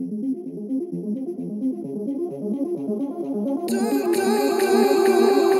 I tried to tell